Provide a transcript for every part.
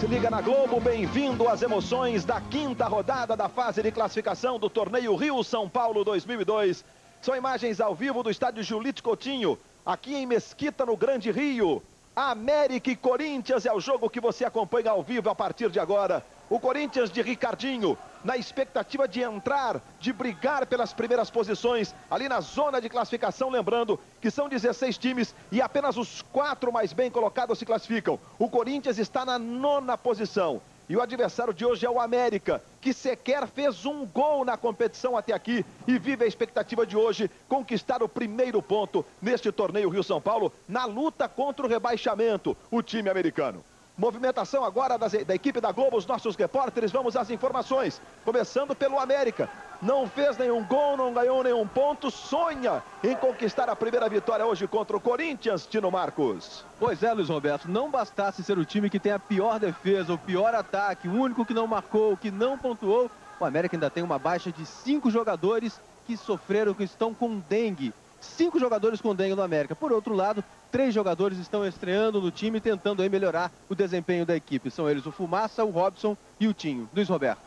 Se liga na Globo, bem-vindo às emoções da quinta rodada da fase de classificação do torneio Rio-São Paulo 2002. São imagens ao vivo do estádio Julite Coutinho, aqui em Mesquita, no Grande Rio. América e Corinthians é o jogo que você acompanha ao vivo a partir de agora. O Corinthians de Ricardinho, na expectativa de entrar, de brigar pelas primeiras posições, ali na zona de classificação, lembrando que são 16 times e apenas os quatro mais bem colocados se classificam. O Corinthians está na nona posição. E o adversário de hoje é o América, que sequer fez um gol na competição até aqui e vive a expectativa de hoje conquistar o primeiro ponto neste torneio Rio-São Paulo na luta contra o rebaixamento, o time americano. Movimentação agora das, da equipe da Globo, os nossos repórteres, vamos às informações. Começando pelo América. Não fez nenhum gol, não ganhou nenhum ponto, sonha em conquistar a primeira vitória hoje contra o Corinthians, Tino Marcos. Pois é, Luiz Roberto, não bastasse ser o time que tem a pior defesa, o pior ataque, o único que não marcou, que não pontuou, o América ainda tem uma baixa de cinco jogadores que sofreram, que estão com dengue. Cinco jogadores com dengue no América. Por outro lado, três jogadores estão estreando no time, tentando melhorar o desempenho da equipe. São eles o Fumaça, o Robson e o Tinho. Luiz Roberto.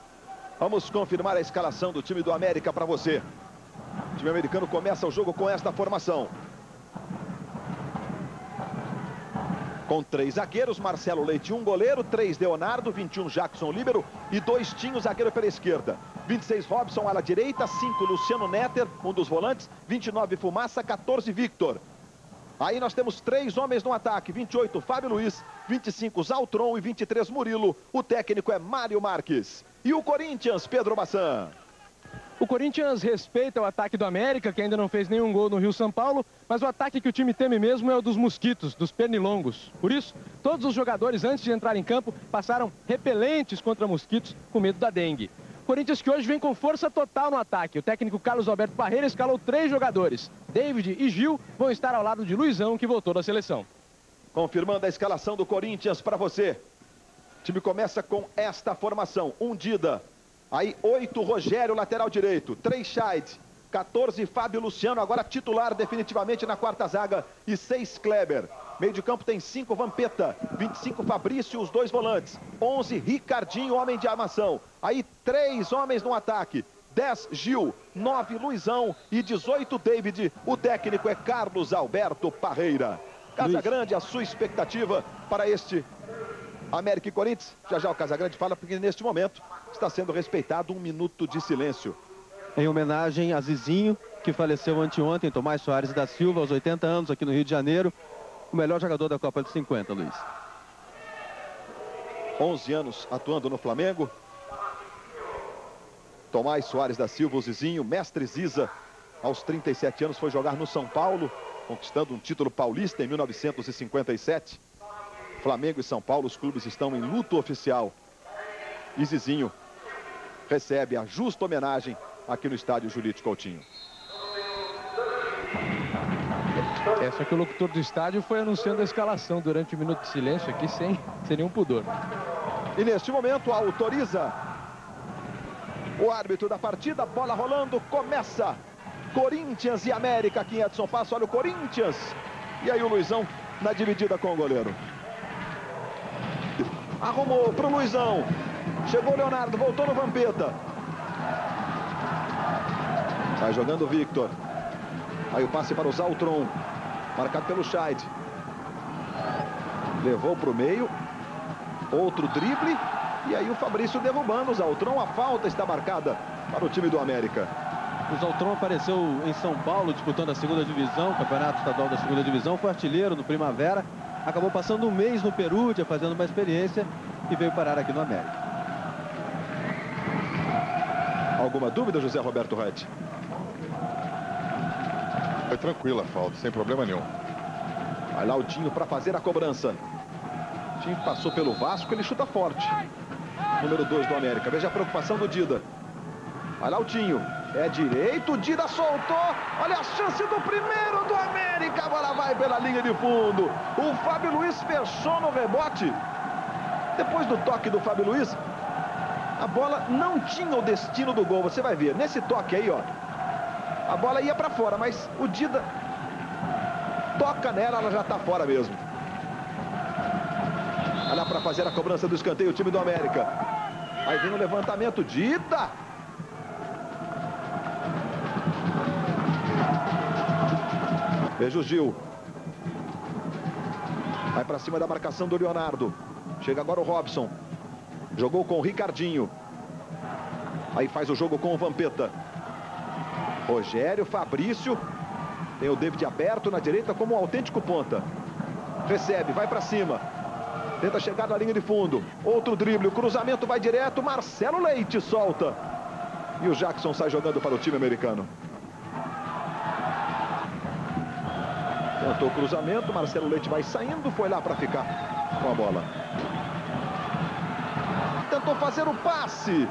Vamos confirmar a escalação do time do América para você. O time americano começa o jogo com esta formação. Com três zagueiros, Marcelo Leite, um goleiro, três Leonardo, 21 Jackson Líbero e dois Tinho, zagueiro pela esquerda. 26 Robson, ala direita, 5 Luciano Netter, um dos volantes, 29 Fumaça, 14 Victor. Aí nós temos três homens no ataque, 28 Fábio Luiz, 25 Zaltron e 23 Murilo. O técnico é Mário Marques. E o Corinthians, Pedro Bassan. O Corinthians respeita o ataque do América, que ainda não fez nenhum gol no Rio São Paulo, mas o ataque que o time teme mesmo é o dos mosquitos, dos pernilongos. Por isso, todos os jogadores, antes de entrar em campo, passaram repelentes contra mosquitos com medo da dengue. Corinthians que hoje vem com força total no ataque. O técnico Carlos Alberto Parreira escalou três jogadores. David e Gil vão estar ao lado de Luizão, que voltou da seleção. Confirmando a escalação do Corinthians para você. O time começa com esta formação. Um Dida, Aí, 8, Rogério, lateral direito. 3, Scheid. 14, Fábio Luciano, agora titular definitivamente na quarta zaga. E 6, Kleber. Meio de campo tem 5, Vampeta. 25, Fabrício, os dois volantes. 11, Ricardinho, homem de armação. Aí, três homens no ataque. 10, Gil. 9, Luizão. E 18, David. O técnico é Carlos Alberto Parreira. Casa Grande, a sua expectativa para este América e Corinthians. Já já o Casagrande fala, porque neste momento está sendo respeitado um minuto de silêncio. Em homenagem a Zizinho, que faleceu anteontem, Tomás Soares da Silva, aos 80 anos, aqui no Rio de Janeiro. O melhor jogador da Copa de 50, Luiz. 11 anos atuando no Flamengo. Tomás Soares da Silva, o Zizinho, mestre Ziza, aos 37 anos, foi jogar no São Paulo, conquistando um título paulista em 1957. Flamengo e São Paulo, os clubes estão em luto oficial. E Zizinho recebe a justa homenagem aqui no estádio Julite Coutinho. É, só que o locutor do estádio foi anunciando a escalação durante o um minuto de silêncio aqui sem, sem nenhum pudor. E neste momento autoriza o árbitro da partida, bola rolando, começa Corinthians e América aqui em Edson Passo, olha o Corinthians. E aí o Luizão na dividida com o goleiro. Arrumou para o Luizão. Chegou o Leonardo, voltou no Vampeta. Vai jogando o Victor. Aí o passe para o Zaltron. Marcado pelo Scheid. Levou para o meio. Outro drible. E aí o Fabrício derrubando o Zaltron. A falta está marcada para o time do América. O Zaltron apareceu em São Paulo disputando a segunda divisão, campeonato estadual da segunda divisão. Foi artilheiro no Primavera. Acabou passando um mês no Perúdia, fazendo uma experiência e veio parar aqui no América. Alguma dúvida, José Roberto Rett? Foi tranquila a falta, sem problema nenhum. Vai lá o Dinho para fazer a cobrança. O passou pelo Vasco, ele chuta forte. Número 2 do América. Veja a preocupação do Dida. Vai lá o Tinho. É direito, Dida soltou. Olha a chance do primeiro do América. A bola vai pela linha de fundo. O Fábio Luiz fechou no rebote. Depois do toque do Fábio Luiz, a bola não tinha o destino do gol. Você vai ver, nesse toque aí, ó. A bola ia para fora, mas o Dida toca nela, ela já está fora mesmo. Olha para fazer a cobrança do escanteio o time do América. Aí vem o levantamento. Dita. Veja o Gil. Vai para cima da marcação do Leonardo. Chega agora o Robson. Jogou com o Ricardinho. Aí faz o jogo com o Vampeta. Rogério, Fabrício. Tem o David aberto na direita como um autêntico ponta. Recebe, vai para cima. Tenta chegar na linha de fundo. Outro drible, o cruzamento vai direto. Marcelo Leite solta. E o Jackson sai jogando para o time americano. Tentou o cruzamento, Marcelo Leite vai saindo, foi lá para ficar com a bola. Tentou fazer o passe.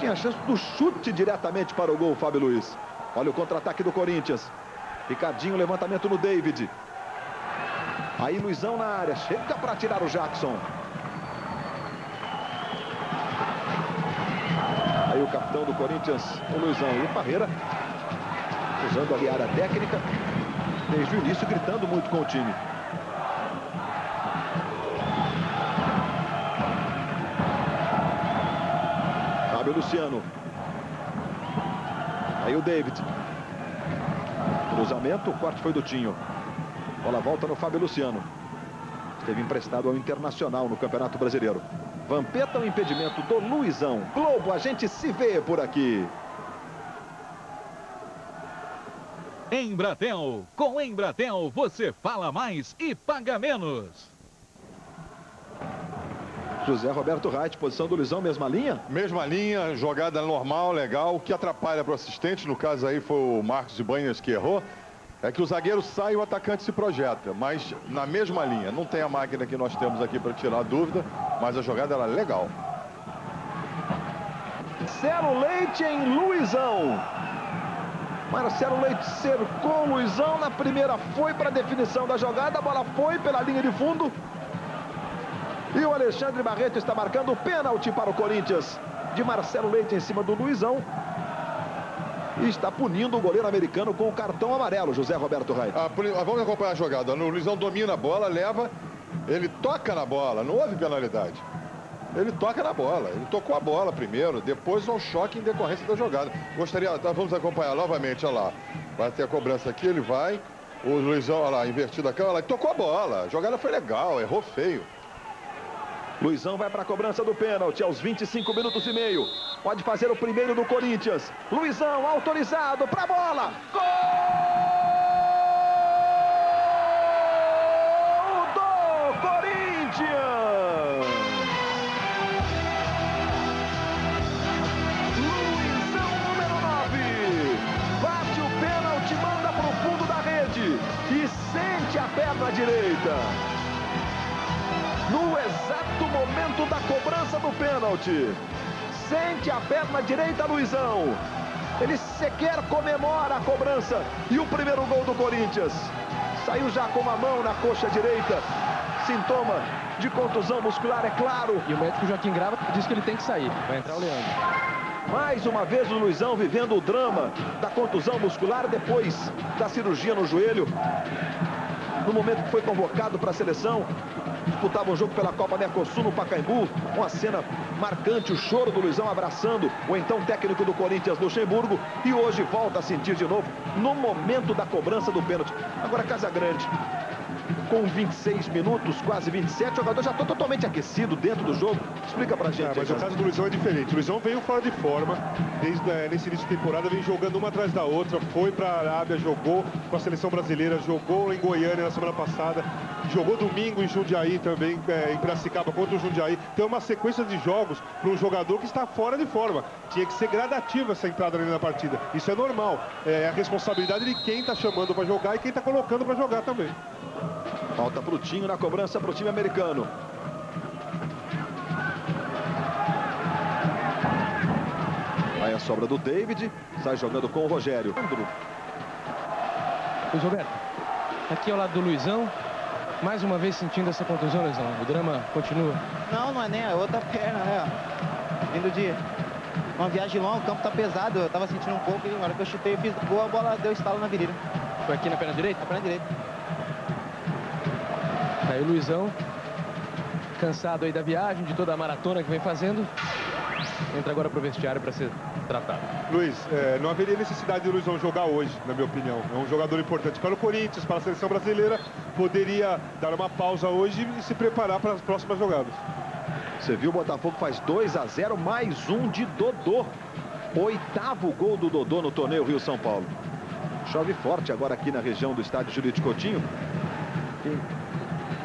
Tinha chance do chute diretamente para o gol, Fábio Luiz. Olha o contra-ataque do Corinthians. Ricardinho, levantamento no David. Aí Luizão na área, chega para tirar o Jackson. Aí o capitão do Corinthians, o Luizão e o Parreira, usando ali a área técnica, desde o início gritando muito com o time. Fábio Luciano. Aí o David. Cruzamento, o corte foi do Tinho. Bola volta no Fábio Luciano. Esteve emprestado ao Internacional no Campeonato Brasileiro. Vampeta o impedimento do Luizão. Globo, a gente se vê por aqui. Embratel. Com Embratel você fala mais e paga menos. José Roberto Reit, posição do Luizão, mesma linha? Mesma linha, jogada normal, legal. O que atrapalha para o assistente, no caso aí foi o Marcos de Banhas que errou, é que o zagueiro sai e o atacante se projeta. Mas na mesma linha. Não tem a máquina que nós temos aqui para tirar a dúvida, mas a jogada era legal. Marcelo Leite em Luizão. Marcelo Leite cercou o Luizão na primeira, foi para a definição da jogada, a bola foi pela linha de fundo. E o Alexandre Barreto está marcando o pênalti para o Corinthians. De Marcelo Leite em cima do Luizão. E está punindo o goleiro americano com o cartão amarelo, José Roberto Rai. Ah, vamos acompanhar a jogada. O Luizão domina a bola, leva, ele toca na bola, não houve penalidade. Ele toca na bola, ele tocou a bola primeiro, depois um choque em decorrência da jogada. Gostaria, tá, vamos acompanhar novamente, olha lá. Vai ter a cobrança aqui, ele vai. O Luizão, olha lá, invertido a câmera, tocou a bola. A jogada foi legal, errou feio. Luizão vai para a cobrança do pênalti aos 25 minutos e meio. Pode fazer o primeiro do Corinthians. Luizão autorizado para a bola. Gol do Corinthians! Luizão número 9. Bate o pênalti, manda para o fundo da rede e sente a perna direita. Exato momento da cobrança do pênalti. Sente a perna direita, Luizão. Ele sequer comemora a cobrança. E o primeiro gol do Corinthians. Saiu já com uma mão na coxa direita. Sintoma de contusão muscular, é claro. E o médico Joaquim Grava diz que ele tem que sair. Vai entrar o Leandro. Mais uma vez o Luizão vivendo o drama da contusão muscular depois da cirurgia no joelho. No momento que foi convocado para a seleção, disputava um jogo pela Copa Mercosul no Pacaembu. Uma cena marcante, o choro do Luizão abraçando o então técnico do Corinthians, Luxemburgo. E hoje volta a sentir de novo no momento da cobrança do pênalti. Agora Casagrande, com 26 minutos, quase 27, o jogador já está totalmente aquecido dentro do jogo. Explica pra gente. É, mas o caso do Luizão é diferente. O Luizão veio fora de forma, desde é, nesse início de temporada, vem jogando uma atrás da outra, foi para a Arábia, jogou com a seleção brasileira, jogou em Goiânia na semana passada, jogou domingo em Jundiaí também, é, em Piracicaba contra o Jundiaí. Então é uma sequência de jogos para um jogador que está fora de forma. Tinha que ser gradativa essa entrada ali na partida. Isso é normal. É a responsabilidade de quem está chamando para jogar e quem está colocando para jogar também. Falta pro Tinho na cobrança pro time americano. Aí a sobra do David. Sai jogando com o Rogério. Luiz Roberto, aqui ao lado do Luizão. Mais uma vez sentindo essa contusão, Luizão. O drama continua. Não, não é nem a outra perna, né? Vindo de uma viagem longa, o campo tá pesado. Eu tava sentindo um pouco e na hora que eu chutei, fiz gol, a bola deu estalo na virilha. Foi aqui na perna direita? Na perna direita. Aí o Luizão cansado aí da viagem, de toda a maratona que vem fazendo. Entra agora para o vestiário para ser tratado. Luiz, é, não haveria necessidade de o Luizão jogar hoje, na minha opinião. É um jogador importante para o Corinthians, para a seleção brasileira. Poderia dar uma pausa hoje e se preparar para as próximas jogadas. Você viu, o Botafogo faz 2 a 0, mais um de Dodô. Oitavo gol do Dodô no torneio Rio-São Paulo. Chove forte agora aqui na região do estádio Júlio de Coutinho.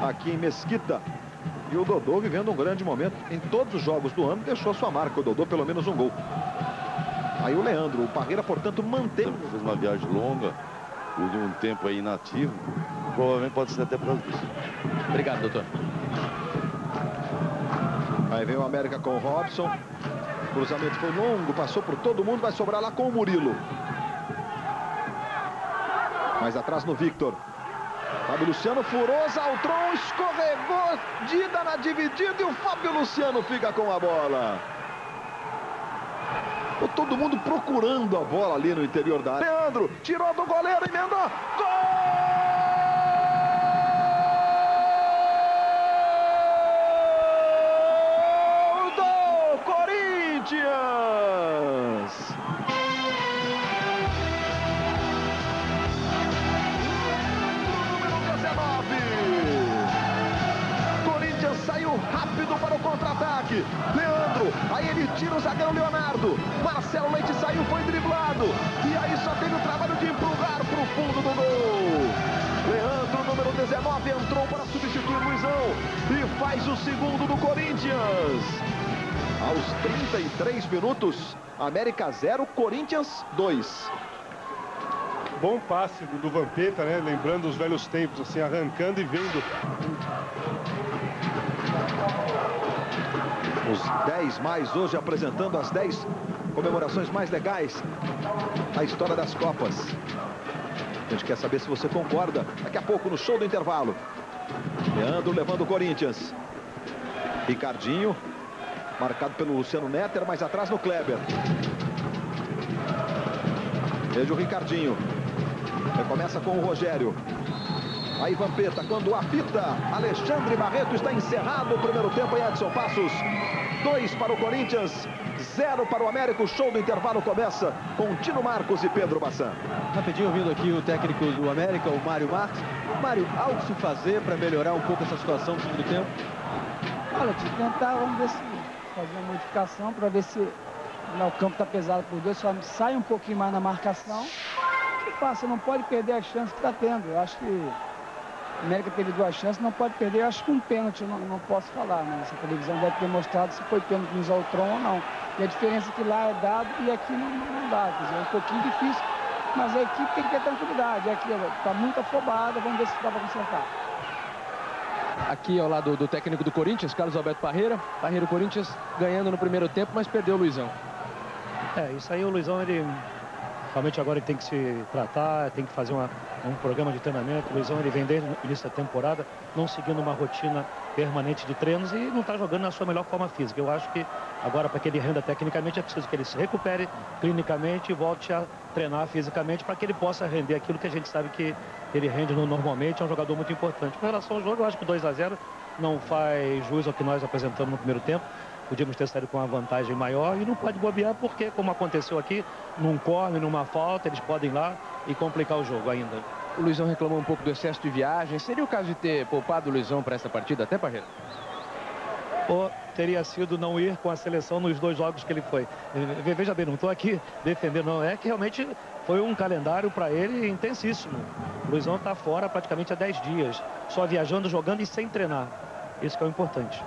Aqui em Mesquita. E o Dodô vivendo um grande momento. Em todos os jogos do ano deixou sua marca. O Dodô pelo menos um gol. Aí o Leandro, o Parreira, portanto, mantém. Fez uma viagem longa, de um tempo aí inativo. Provavelmente pode ser até para isso. Obrigado, doutor. Aí vem o América com o Robson. O cruzamento foi longo, passou por todo mundo, vai sobrar lá com o Murilo. Mais atrás no Victor. Fábio Luciano furou, Zaltron escorregou, Dida na dividida e o Fábio Luciano fica com a bola. Todo mundo procurando a bola ali no interior da área. Leandro tirou do goleiro, emendou. Gol! Segundo do Corinthians. Aos 33 minutos, América 0, Corinthians 2 bom passe do, do Vampeta, né? Lembrando os velhos tempos, assim, arrancando e vendo Os 10 mais hoje apresentando as 10 comemorações mais legais na história das Copas. A gente quer saber se você concorda. Daqui a pouco no show do intervalo. Leandro levando o Corinthians. Ricardinho, marcado pelo Luciano Netter, mais atrás no Kleber. Veja o Ricardinho. Começa com o Rogério. Aí Vampeta, quando apita, Alexandre Barreto está encerrado o primeiro tempo em Edson Passos. Dois para o Corinthians, zero para o América. O show do intervalo começa com Tino Marcos e Pedro Bassan. Rapidinho ouvindo aqui o técnico do América, o Mário Marques. Mário, algo se fazer para melhorar um pouco essa situação no segundo tempo? Olha, te tentar, vamos ver se fazer uma modificação para ver se o campo está pesado por dois, só sai um pouquinho mais na marcação e passa, não pode perder a chance que está tendo. Eu acho que a América teve duas chances, não pode perder. Eu acho que um pênalti, eu não, não posso falar, né? Essa televisão deve ter mostrado se foi pênalti no Zaltron ou não. E a diferença é que lá é dado e aqui não, não dá. Quer dizer, é um pouquinho difícil, mas a equipe tem que ter tranquilidade. Aqui está muito afobada, vamos ver se dá para consertar. Aqui ao lado do técnico do Corinthians, Carlos Alberto Parreira. Parreira, o Corinthians ganhando no primeiro tempo, mas perdeu o Luizão. É, isso aí o Luizão, ele realmente agora ele tem que se tratar, tem que fazer uma, um programa de treinamento. O Luizão ele vem desde o início da temporada, não seguindo uma rotina permanente de treinos e não está jogando na sua melhor forma física. Eu acho que agora, para que ele renda tecnicamente, é preciso que ele se recupere clinicamente e volte a treinar fisicamente para que ele possa render aquilo que a gente sabe que ele rende no, normalmente. É um jogador muito importante. Com relação ao jogo, eu acho que o 2 a 0 não faz jus ao que nós apresentamos no primeiro tempo podíamos ter saído com uma vantagem maior e não pode bobear porque, como aconteceu aqui, num corne, numa falta, eles podem ir lá e complicar o jogo ainda. O Luizão reclamou um pouco do excesso de viagem. Seria o caso de ter poupado o Luizão para essa partida, até Parreira? Ou teria sido não ir com a seleção nos dois jogos que ele foi. Veja bem, não estou aqui defendendo, não. É que realmente foi um calendário para ele intensíssimo. O Luizão está fora praticamente há 10 dias, só viajando, jogando e sem treinar. Isso que é o importante.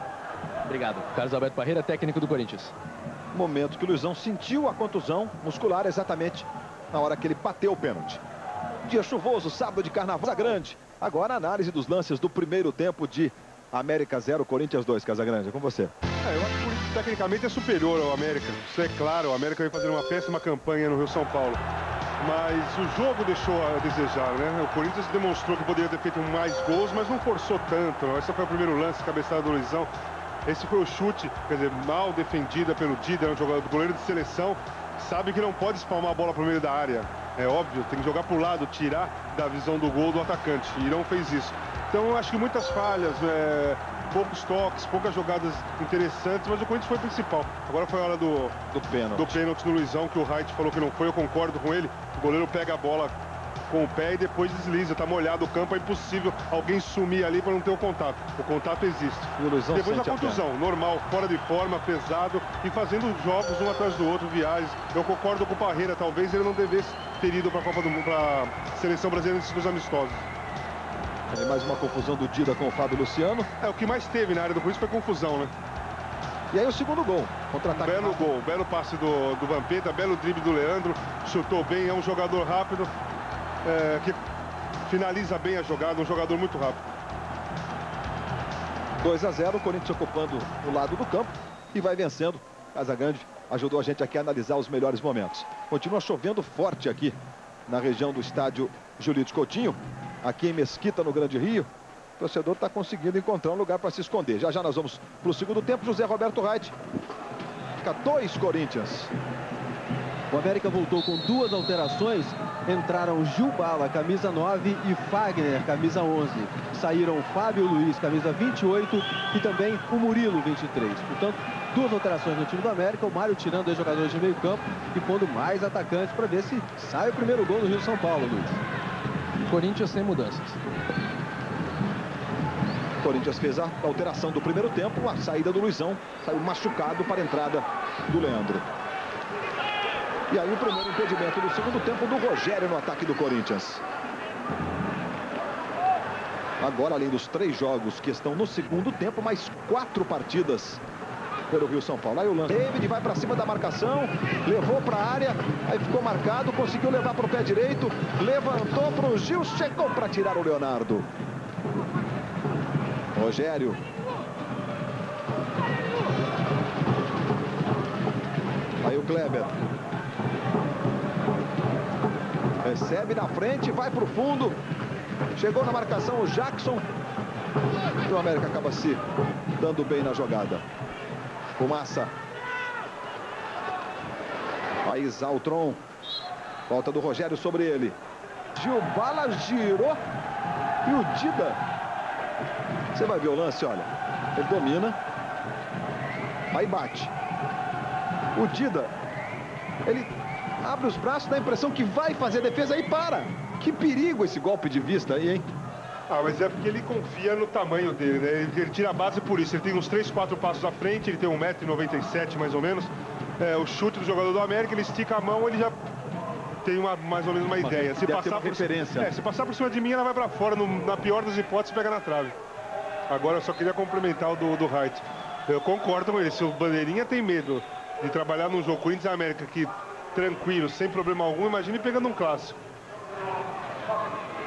Obrigado. Carlos Alberto Parreira, técnico do Corinthians. Momento que o Luizão sentiu a contusão muscular exatamente na hora que ele bateu o pênalti. Dia chuvoso, sábado de carnaval grande. Agora a análise dos lances do primeiro tempo de América 0, Corinthians 2, Casagrande. É com você. É, eu acho que o Corinthians tecnicamente é superior ao América. Isso é claro, o América vem fazendo uma péssima campanha no Rio São Paulo. Mas o jogo deixou a desejar, né? O Corinthians demonstrou que poderia ter feito mais gols, mas não forçou tanto. Esse foi o primeiro lance, cabeçada do Luizão. Esse foi o chute, quer dizer, mal defendida pelo Dida, um jogador do goleiro de seleção. Sabe que não pode espalmar a bola para o meio da área. É óbvio, tem que jogar para o lado, tirar da visão do gol do atacante. E não fez isso. Então, acho que muitas falhas, é, poucos toques, poucas jogadas interessantes, mas o Corinthians foi o principal. Agora foi a hora do, do pênalti. Do pênalti no Luizão, que o Wright falou que não foi, eu concordo com ele. O goleiro pega a bola com o pé e depois desliza. Tá molhado o campo, é impossível alguém sumir ali para não ter o contato. O contato existe. E depois a contusão, a normal, fora de forma, pesado e fazendo jogos um atrás do outro, viagens. Eu concordo com o Parreira, talvez ele não devesse ter ido para a Copa do Mundo, para a seleção brasileira nesses amistosos. Mais uma confusão do Dida com o Fábio Luciano. É, o que mais teve na área do Corinthians foi confusão, né? E aí o segundo gol, contra-ataque. Belo gol, belo passe do, do Vampeta, belo drible do Leandro, chutou bem, é um jogador rápido, é, que finaliza bem a jogada, um jogador muito rápido. 2 a 0, o Corinthians ocupando o lado do campo e vai vencendo. Casagrande ajudou a gente aqui a analisar os melhores momentos. Continua chovendo forte aqui na região do estádio Julito Coutinho aqui em Mesquita, no Grande Rio. O torcedor está conseguindo encontrar um lugar para se esconder. Já já nós vamos para o segundo tempo. José Roberto Reit. Fica dois Corinthians. O América voltou com duas alterações. Entraram Gil Bala, camisa 9, e Fagner, camisa 11. Saíram Fábio Luiz, camisa 28, e também o Murilo, 23. Portanto, duas alterações no time do América. O Mário tirando dois jogadores de meio campo e pondo mais atacantes para ver se sai o primeiro gol do Rio São Paulo, Luiz. Corinthians sem mudanças. Corinthians fez a alteração do primeiro tempo, a saída do Luizão, saiu machucado para a entrada do Leandro. E aí o primeiro impedimento do segundo tempo do Rogério no ataque do Corinthians. Agora, além dos três jogos que estão no segundo tempo, mais quatro partidas pelo Rio São Paulo. Aí o lance. David vai para cima da marcação, levou para a área, aí ficou marcado, conseguiu levar para o pé direito, levantou para o Gil, chegou para tirar o Leonardo. Rogério. Aí o Kleber. Recebe na frente, vai para o fundo. Chegou na marcação o Jackson. E o América acaba se dando bem na jogada. Fumaça. Aí Zaltron. Volta do Rogério sobre ele. Gilbala girou. E o Dida. Você vai ver o lance, olha. Ele domina. Aí bate. O Dida. Ele abre os braços, dá a impressão que vai fazer defesa e para. Que perigo esse golpe de vista aí, hein? Ah, mas é porque ele confia no tamanho dele, né? Ele, ele tira a base por isso. Ele tem uns 3, 4 passos à frente, ele tem 1,97m mais ou menos. É, o chute do jogador do América, ele estica a mão, ele já tem uma, mais ou menos uma ideia. Se passar, por, referência. É, se passar por cima de mim, ela vai para fora. No, na pior das hipóteses, pega na trave. Agora eu só queria complementar o do, do Height. Eu concordo com ele. Se o Bandeirinha tem medo de trabalhar num jogo Corinthians América que tranquilo, sem problema algum, imagine pegando um clássico.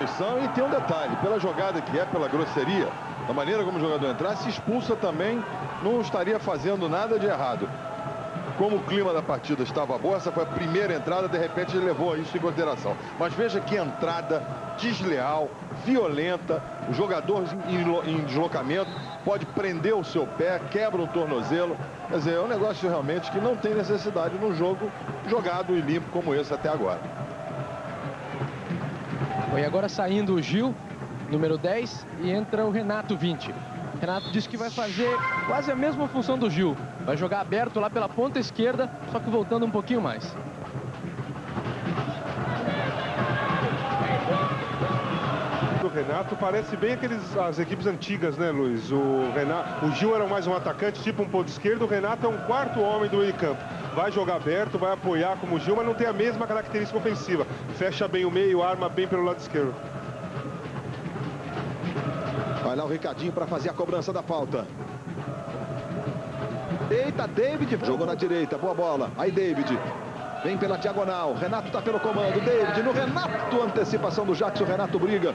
E tem um detalhe, pela jogada que é, pela grosseria, da maneira como o jogador entrar, se expulsa também, não estaria fazendo nada de errado. Como o clima da partida estava boa, essa foi a primeira entrada, de repente ele levou isso em consideração. Mas veja que entrada desleal, violenta, o jogador em, deslocamento pode prender o seu pé, quebra um tornozelo. Quer dizer, é um negócio realmente que não tem necessidade num jogo jogado e limpo como esse até agora. E agora saindo o Gil, número 10, e entra o Renato 20. Renato disse que vai fazer quase a mesma função do Gil. Vai jogar aberto lá pela ponta esquerda, só que voltando um pouquinho mais. O Renato parece bem aqueles as equipes antigas, né, Luiz? O Renato, o Gil era mais um atacante, tipo um ponto esquerdo. O Renato é um quarto homem do meio campo vai jogar aberto, vai apoiar como o Gil, mas não tem a mesma característica ofensiva. Fecha bem o meio, arma bem pelo lado esquerdo. Vai lá o Ricardinho para fazer a cobrança da falta. Eita, David jogou na direita, boa bola. Aí David vem pela diagonal. Renato está pelo comando. David no Renato, antecipação do Jackson. Renato briga.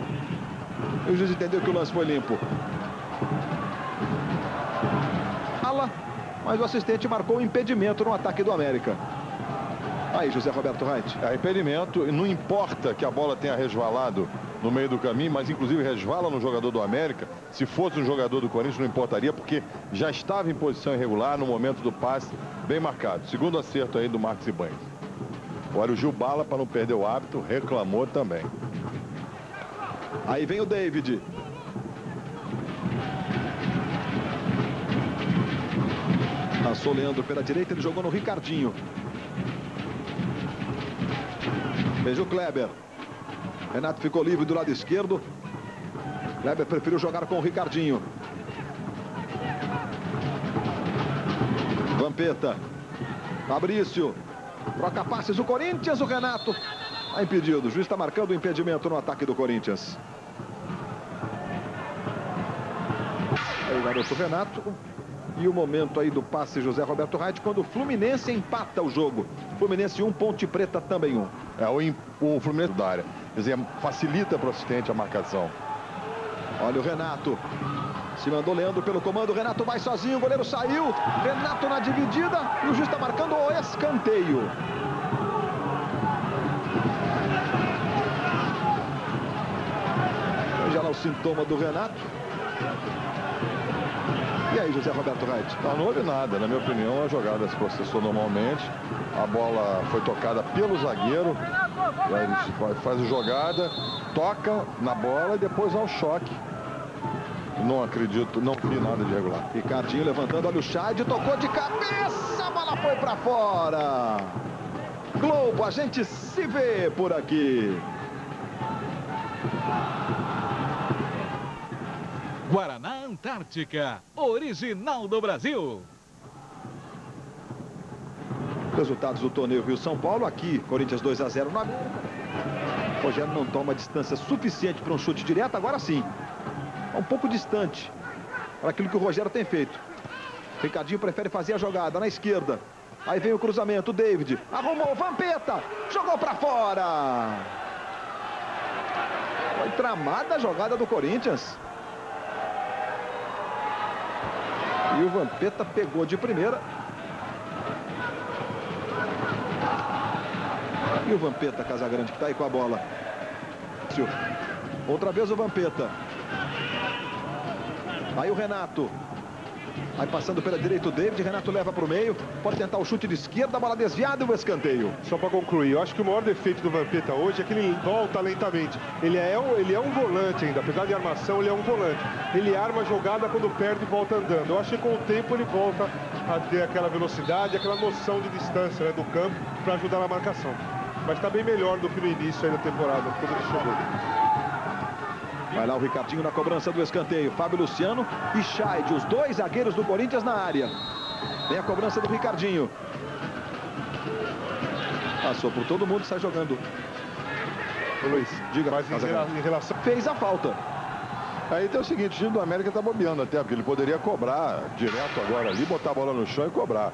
E o juiz entendeu que o lance foi limpo. Fala mas o assistente marcou um impedimento no ataque do América. Aí, José Roberto Reit. É impedimento, não importa que a bola tenha resvalado no meio do caminho, mas inclusive resvala no jogador do América. Se fosse um jogador do Corinthians, não importaria, porque já estava em posição irregular no momento do passe, bem marcado. Segundo acerto aí do Marcos Ibanez. Agora o Gil Bala, para não perder o hábito, reclamou também. Aí vem o David. Passou Leandro pela direita, ele jogou no Ricardinho. Veja o Kleber. Renato ficou livre do lado esquerdo. Kleber preferiu jogar com o Ricardinho. Vampeta. Fabrício. Troca passes o Corinthians, o Renato. Está impedido. O juiz está marcando o impedimento no ataque do Corinthians. Aí o garoto Renato. E o momento aí do passe José Roberto Reit quando o Fluminense empata o jogo. Fluminense 1, um, Ponte Preta também 1. Um. É, o, o Fluminense da área. Quer dizer, facilita para o assistente a marcação. Olha o Renato. Se mandou Leandro pelo comando. Renato vai sozinho. O goleiro saiu. Renato na dividida. E o juiz está marcando o escanteio. Já lá o sintoma do Renato. E aí, José Roberto Reit? Não, não houve nada. Na minha opinião, a jogada se processou normalmente. A bola foi tocada pelo zagueiro. Faz a jogada, toca na bola e depois ao choque. Não acredito, não vi nada de regular. Ricardinho levantando, olha o Chad, tocou de cabeça, a bola foi para fora. Globo, a gente se vê por aqui. Guaraná Antártica, original do Brasil. Resultados do torneio Rio-São Paulo, aqui, Corinthians 2 a 0 no América. Rogério não toma distância suficiente para um chute direto, agora sim um pouco distante para aquilo que o Rogério tem feito. Ricardinho prefere fazer a jogada na esquerda. Aí vem o cruzamento, David. Arrumou, Vampeta. Jogou para fora. Foi tramada a jogada do Corinthians. E o Vampeta pegou de primeira. E o Vampeta Casagrande que está aí com a bola. Outra vez o Vampeta. Aí o Renato. Vai passando pela direita o David, Renato leva para o meio, pode tentar o chute de esquerda, bola desviada e o escanteio. Só para concluir, eu acho que o maior defeito do Vampeta hoje é que ele volta lentamente. Ele é, um, ele é um volante ainda, apesar de armação, ele é um volante. Ele arma a jogada quando perde e volta andando. Eu acho que com o tempo ele volta a ter aquela velocidade, aquela noção de distância né, do campo para ajudar na marcação. Mas está bem melhor do que no início da temporada, quando ele chegou. Vai lá o Ricardinho na cobrança do escanteio. Fábio Luciano e Scheid, os dois zagueiros do Corinthians na área. Vem a cobrança do Ricardinho. Passou por todo mundo, sai jogando. Ô Luiz, diga. Mas em, relação... Fez a falta. Aí tem o seguinte, o time do América tá bobeando até, porque ele poderia cobrar direto agora ali, botar a bola no chão e cobrar.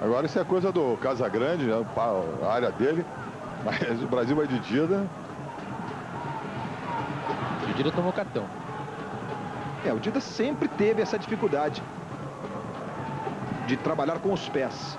Agora isso é coisa do Casagrande, né, a área dele. Mas o Brasil vai de Dida, o Dida tomou cartão. É, o Dida sempre teve essa dificuldade de trabalhar com os pés.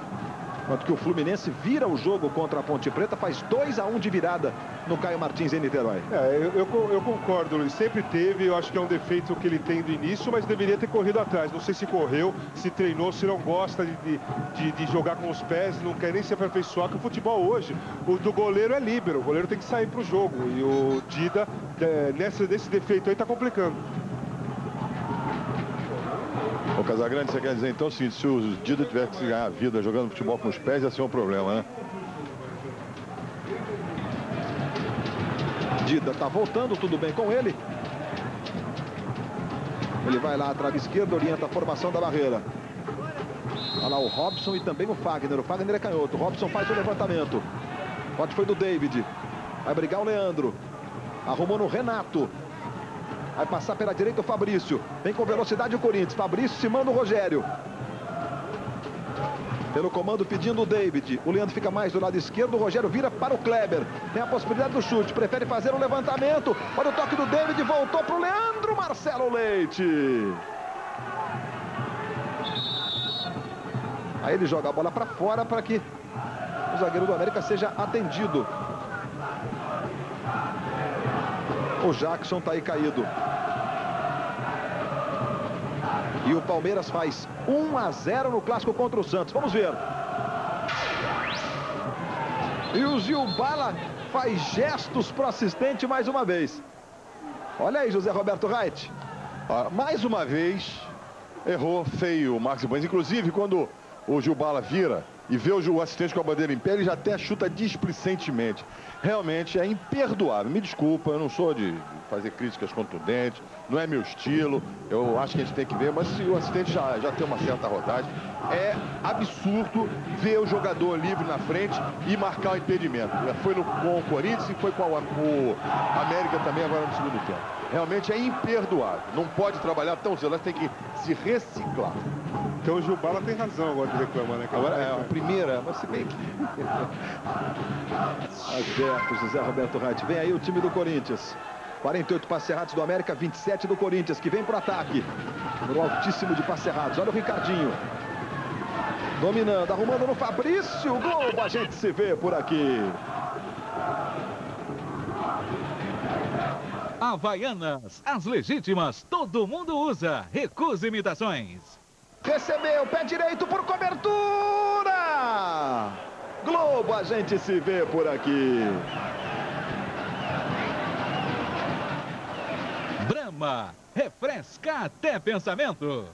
Enquanto que o Fluminense vira o jogo contra a Ponte Preta, faz 2 a 1 um de virada no Caio Martins em Niterói. É, eu, eu, eu, concordo, Luiz. Sempre teve, eu acho que é um defeito que ele tem do início, mas deveria ter corrido atrás. Não sei se correu, se treinou, se não gosta de, de, de jogar com os pés, não quer nem se aperfeiçoar, que o futebol hoje, o do goleiro é líbero, o goleiro tem que sair para o jogo. E o Dida, é, nessa, nesse defeito aí, está complicando. O Casagrande, você quer dizer então assim, se o Dida tivesse que ganhar a vida jogando futebol com os pés, ia ser um problema, né? Dida está voltando, tudo bem com ele. Ele vai lá, trave esquerda, orienta a formação da barreira. Olha lá o Robson e também o Fagner. O Fagner é canhoto. O Robson faz o levantamento. O pote foi do David. Vai brigar o Leandro. Arrumou no Renato. Vai passar pela direita o Fabrício. Vem com velocidade o Corinthians. Fabrício se manda o Rogério. Pelo comando pedindo o David. O Leandro fica mais do lado esquerdo. O Rogério vira para o Kleber. Tem a possibilidade do chute. Prefere fazer o levantamento. Olha o toque do David. Voltou para o Leandro Marcelo Leite. Aí ele joga a bola para fora para que o zagueiro do América seja atendido. O Jackson está aí caído. E o Palmeiras faz 1 a 0 no clássico contra o Santos. Vamos ver. E o Gilbala faz gestos para o assistente mais uma vez. Olha aí, José Roberto Reit. Ah, mais uma vez, errou feio o Ibanez. Inclusive, quando o Gilbala vira e vê o assistente com a bandeira em pé, ele já até chuta displicentemente. Realmente é imperdoável. Me desculpa, eu não sou de fazer críticas contundentes, não é meu estilo. Eu acho que a gente tem que ver, mas se o assistente já, já tem uma certa rodagem, é absurdo ver o jogador livre na frente e marcar o impedimento. Foi no, com o Corinthians e foi com o América também agora no segundo tempo. Realmente é imperdoável. Não pode trabalhar tão cedo, tem que se reciclar. Então o Gilbala tem razão agora de reclamar, né? Agora é a primeira, mas se bem que. Adverto, José Roberto Reit. Vem aí o time do Corinthians. 48 passes errados do América, 27 do Corinthians, que vem para o ataque. Número altíssimo de passes errados. Olha o Ricardinho. Dominando, arrumando no Fabrício. Globo, a gente se vê por aqui. Havaianas, as legítimas, todo mundo usa. Recusa imitações. Recebeu, pé direito por cobertura. Globo, a gente se vê por aqui. Brahma, refresca até pensamento.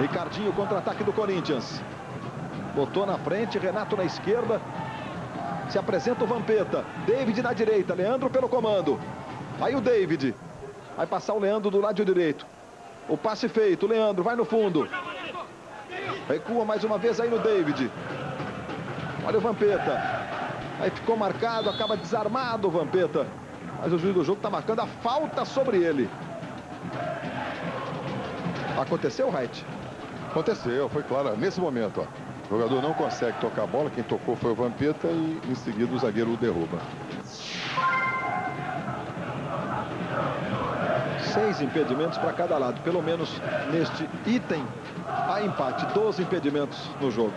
Ricardinho, contra-ataque do Corinthians. Botou na frente, Renato na esquerda. Se apresenta o Vampeta. David na direita, Leandro pelo comando. Aí o David. Vai passar o Leandro do lado direito. O passe feito, Leandro vai no fundo. Recua mais uma vez aí no David. Olha o Vampeta. Aí ficou marcado, acaba desarmado o Vampeta. Mas o juiz do jogo está marcando a falta sobre ele. Aconteceu, Wright? Aconteceu, foi claro. Nesse momento, ó. O jogador não consegue tocar a bola, quem tocou foi o Vampeta e em seguida o zagueiro o derruba. Seis impedimentos para cada lado, pelo menos neste item há empate, 12 impedimentos no jogo.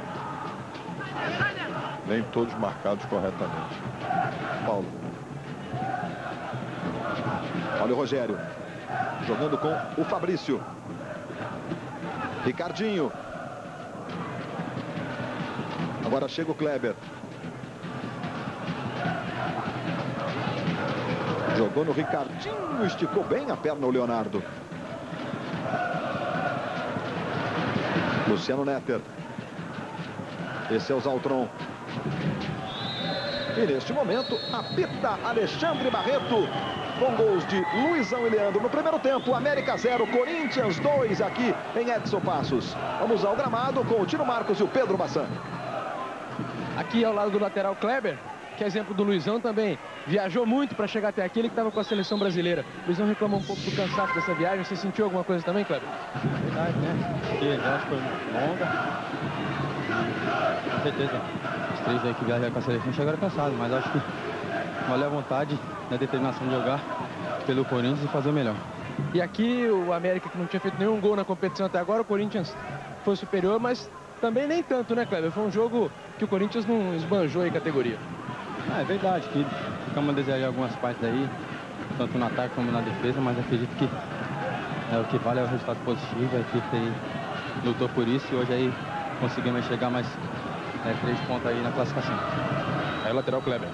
Nem todos marcados corretamente. Paulo. Olha o Rogério. Jogando com o Fabrício. Ricardinho. Agora chega o Kleber. Jogou no Ricardinho, esticou bem a perna o Leonardo. Luciano Netter. Esse é o Zaltron. E neste momento, apita Alexandre Barreto com gols de Luizão e Leandro. No primeiro tempo, América 0, Corinthians 2 aqui em Edson Passos. Vamos ao gramado com o Tino Marcos e o Pedro Bassan. Aqui ao lado do lateral Kleber, que é exemplo do Luizão também. Viajou muito para chegar até aqui, ele que estava com a seleção brasileira. O Luizão reclamou um pouco do cansaço dessa viagem. Você sentiu alguma coisa também, Kleber? Verdade, né? Porque a viagem foi longa. Com certeza, os três aí que viajaram com a seleção chegaram cansados, mas acho que valeu a vontade, a determinação de jogar pelo Corinthians e fazer o melhor. E aqui o América, que não tinha feito nenhum gol na competição até agora, o Corinthians foi superior, mas também nem tanto, né, Kleber? Foi um jogo que o Corinthians não esbanjou em categoria. Ah, é verdade, que ficamos a desejar algumas partes aí, tanto no ataque como na defesa, mas acredito que é, o que vale é o resultado positivo, a equipe aí lutou por isso e hoje aí conseguimos chegar mais é, três pontos aí na classificação. Aí o lateral Kleber.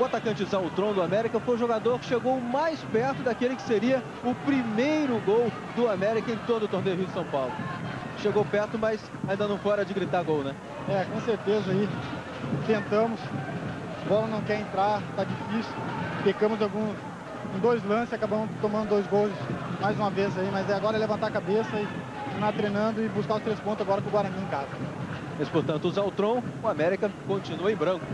O atacante Zaltron do América foi o jogador que chegou mais perto daquele que seria o primeiro gol do América em todo o torneio Rio de São Paulo. Chegou perto, mas ainda não fora de gritar gol, né? É, com certeza aí. Tentamos. A bola não quer entrar, tá difícil. Pecamos alguns, em dois lances, acabamos tomando dois gols mais uma vez aí, mas é agora é levantar a cabeça e continuar treinando e buscar os três pontos agora com o Guarani em casa. Mas, portanto, o Zaltron, o América continua em branco.